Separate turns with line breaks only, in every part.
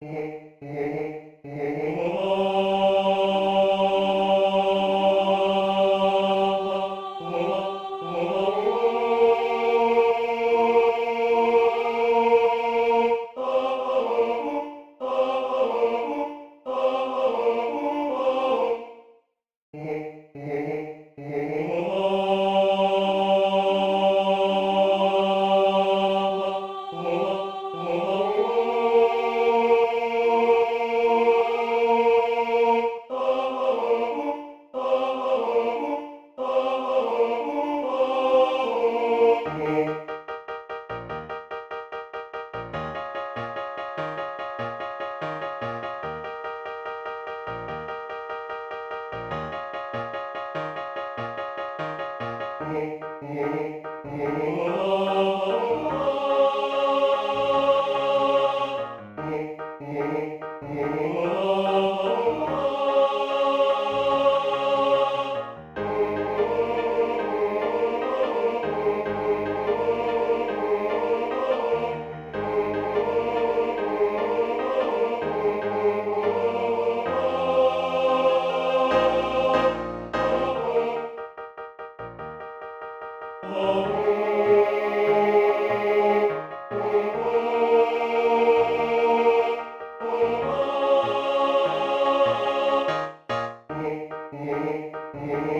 Mm-hmm.
Oh, oh, oh, O oh,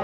o